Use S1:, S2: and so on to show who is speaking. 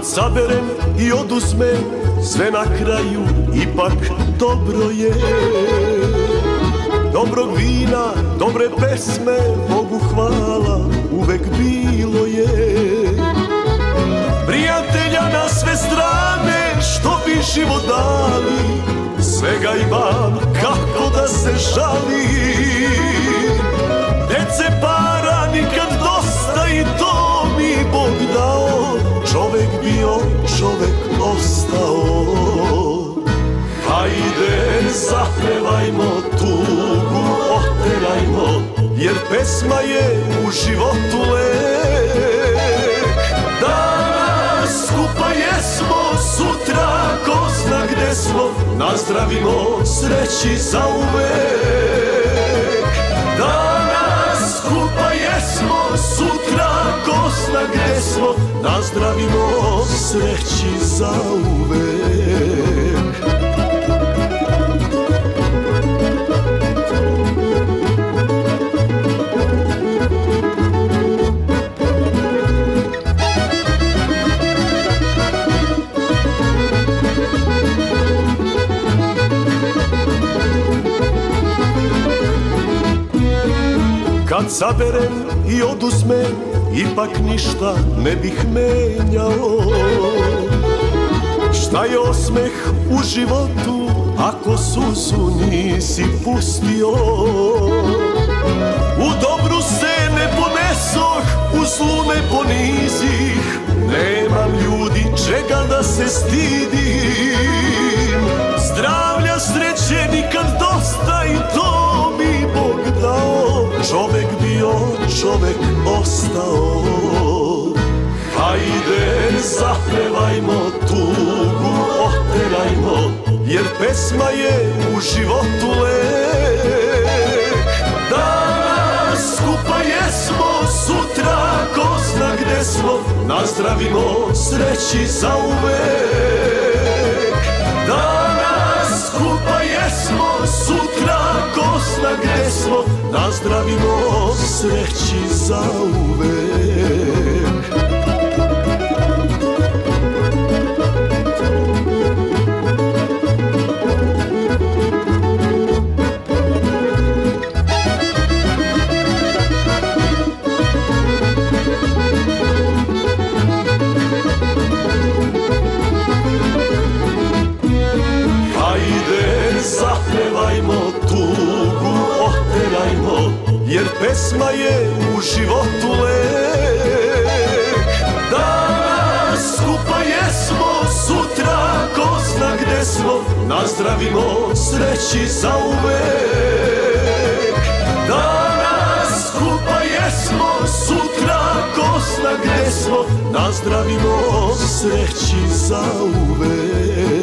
S1: Kad saberem i oduzmem sve na kraju ipak dobro je. Dobrog vina, dobre pesme, Bogu hvala, uvek bilo je. Prijatelja na sve strane, što bi život dali Svega imam, kako da se žalim čovek ostao. Hajde, zapevajmo tugu, oterajmo Jer pesma je u životu lek. Danas skupa jesmo, sutra ko zna gde smo Nazdravimo sreći za uvek. Danas skupa jesmo, sutra ko zna gde smo Nazdravimo sreći za uvek. Kad saberem i oduzmem, ipak ništa ne bih menjao Šta je osmeh u životu, ako suzu nisi pustio. U dobru se ne ponesoh, u zlu ne ponizih. Nemam ljudi čega da se stidim. Zdravlja sreće nikad dosta i to mi Bog dao. Čovek bio, čovek ostao. Hajde, tugu, oterajmo Jer pesma je u životu lek. Danas skupa jesmo, sutra ko zna gde smo. Nazdravimo sreći za uvek. Danas skupa jesmo, sutra ko zna gde smo. Nazdravimo sreći za uvek zapevajmo tugu, oterajmo Jer pesma je u životu lek. Danas skupa jesmo, sutra ko zna gde smo Nazdravimo sreći za uvek. Danas skupa jesmo, sutra ko zna gde smo Nazdravimo sreći za uvek